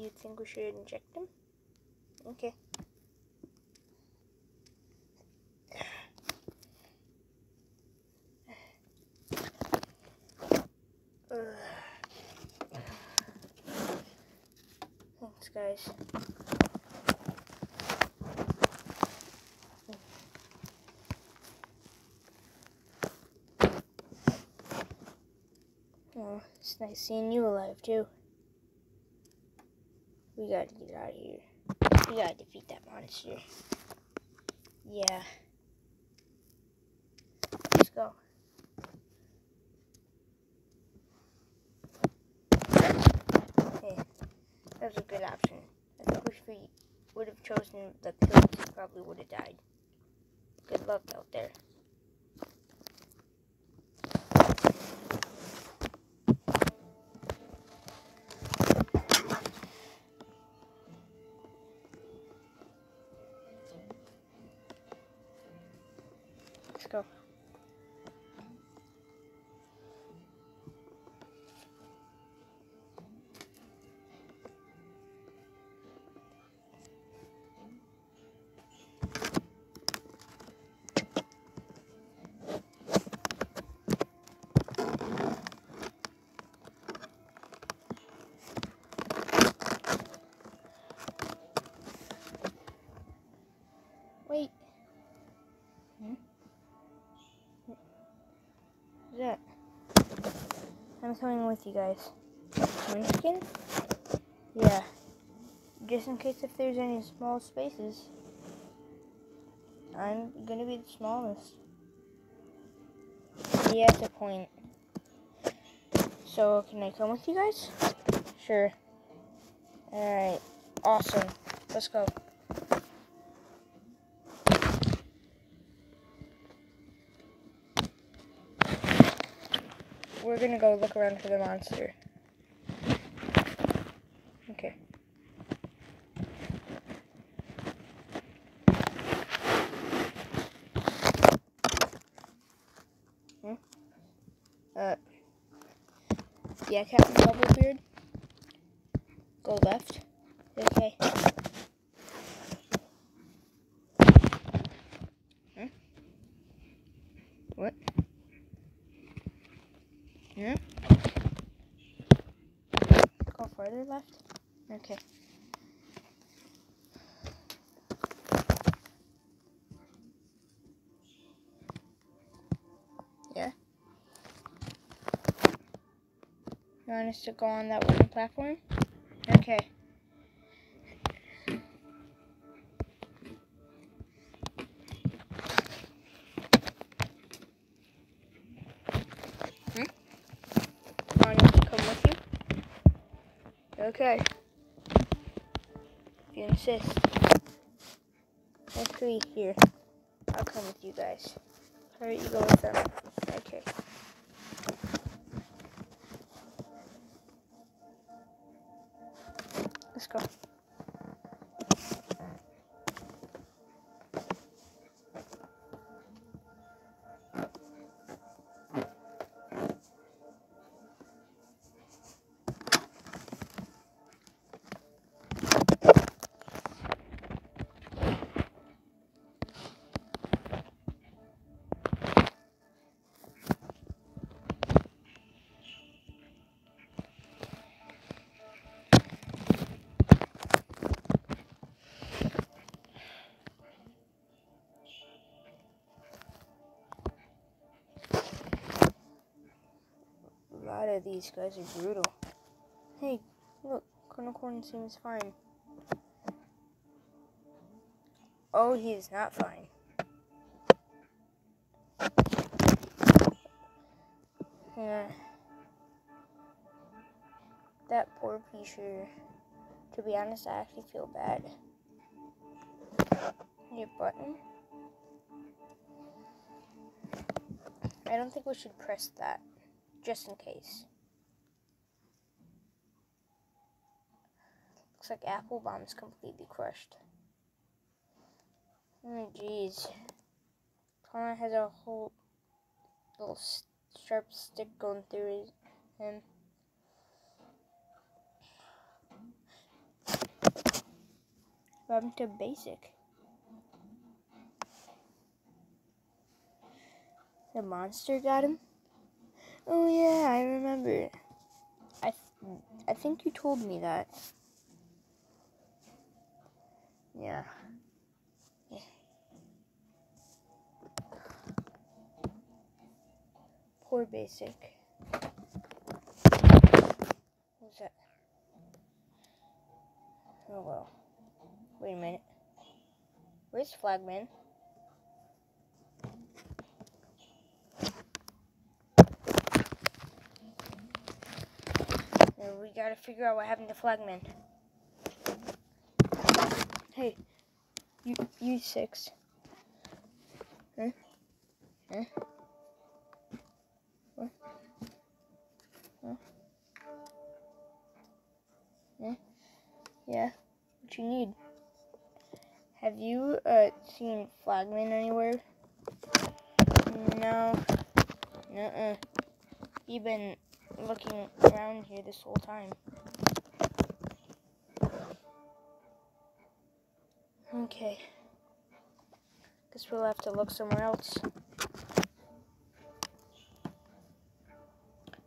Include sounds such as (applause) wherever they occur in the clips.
you think we should inject him? Okay. (sighs) Thanks, guys. Oh, it's nice seeing you alive, too. We gotta get out of here. We gotta defeat that monster. Yeah. Let's go. That was a good option. I think if we would have chosen the pills, probably would have died. Good luck out there. Go. I'm coming with you guys. Munchkin? Yeah. Just in case if there's any small spaces. I'm gonna be the smallest. Yeah, that's a point. So, can I come with you guys? Sure. Alright. Awesome. Let's go. We're gonna go look around for the monster. Okay. Hmm? Uh. Yeah, Captain Bubblebeard. Go left. Okay. Hmm? What? Yeah. Go further left. Okay. Yeah. You want us to go on that wooden platform? Okay. Want us to come with you? Okay. If you insist. There's three here. I'll come with you guys. Alright, you go with them. Okay. Let's go. Lot of these guys are brutal. Hey, look, Colonel Corn seems fine. Oh, he is not fine. Yeah. That poor creature. To be honest, I actually feel bad. Your button? I don't think we should press that just in case. Looks like Apple Bomb's completely crushed. Oh, jeez. Connor has a whole little sharp stick going through him. Happened to basic? The monster got him? Oh yeah, I remember. I th- I think you told me that. Yeah. Poor basic. What's that? Oh well. Wait a minute. Where's Flagman? we gotta figure out what happened to Flagman. Hey, you, you six. Huh? Huh? What? Huh? Yeah, what you need? Have you uh, seen Flagman anywhere? No. Nuh-uh. Been looking around here this whole time. Okay. Guess we'll have to look somewhere else.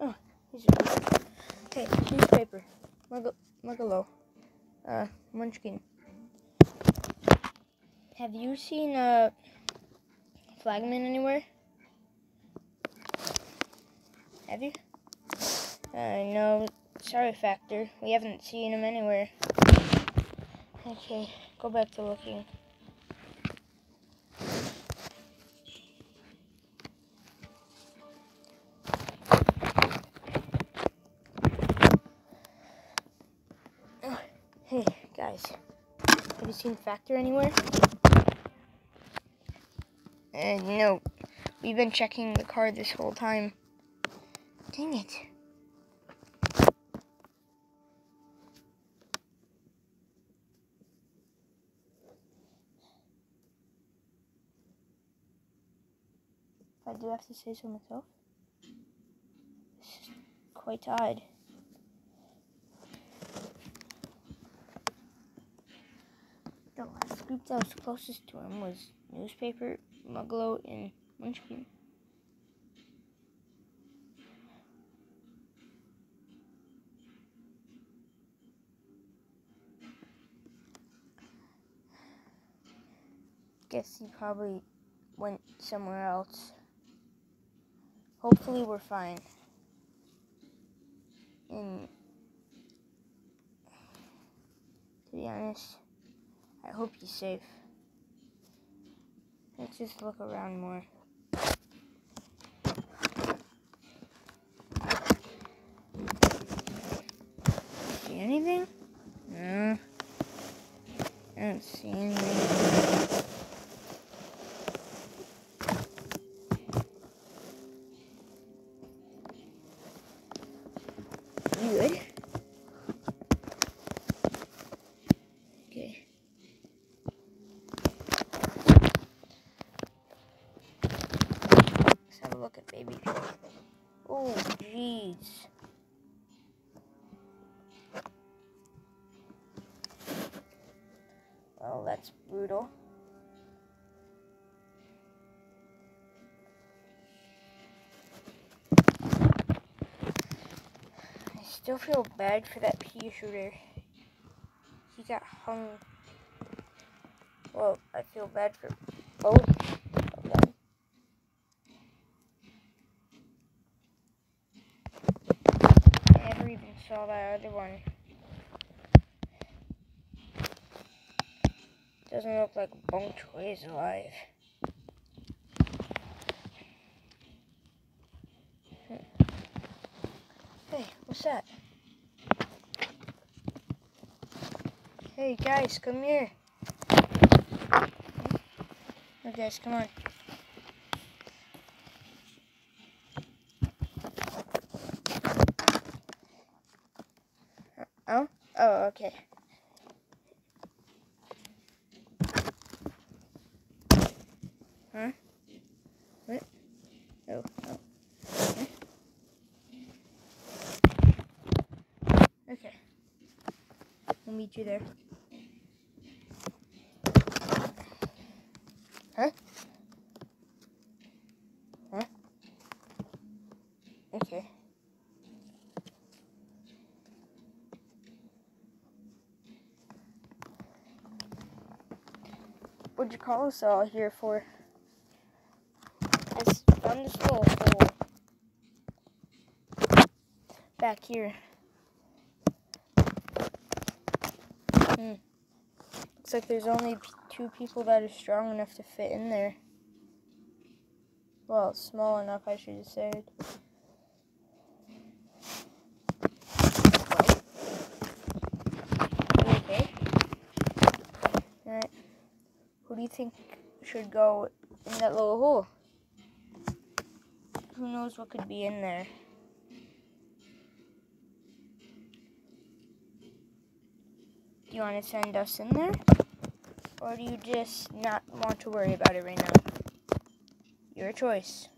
Oh, here's a Okay, newspaper. Mug Mugalo. Uh, Munchkin. Have you seen, a Flagman anywhere? Have you? Uh, no, sorry, Factor. We haven't seen him anywhere. Okay, go back to looking. Oh, hey, guys. Have you seen Factor anywhere? Uh, no. We've been checking the car this whole time. Dang it. I do have to say so myself. This is quite odd. The last group that was closest to him was Newspaper, Muglo, and Munchkin. Guess he probably went somewhere else. Hopefully we're fine. And to be honest, I hope he's safe. Let's just look around more. See anything? No. I don't see anything. That's brutal. I still feel bad for that pea shooter. He got hung. Well, I feel bad for both of. I never even saw that other one. Doesn't look like Bonk Choy is alive. Hey, what's that? Hey guys, come here. Hey guys, come on. Oh? Oh, okay. Huh? What? Oh, oh. Okay. okay. We'll meet you there. Huh? Huh? Okay. What'd you call us all here for? Found this little hole back here. Hmm. Looks like there's only two people that are strong enough to fit in there. Well, small enough, I should have said. okay? Alright. Who do you think should go in that little hole? Who knows what could be in there? Do you want to send us in there? Or do you just not want to worry about it right now? Your choice.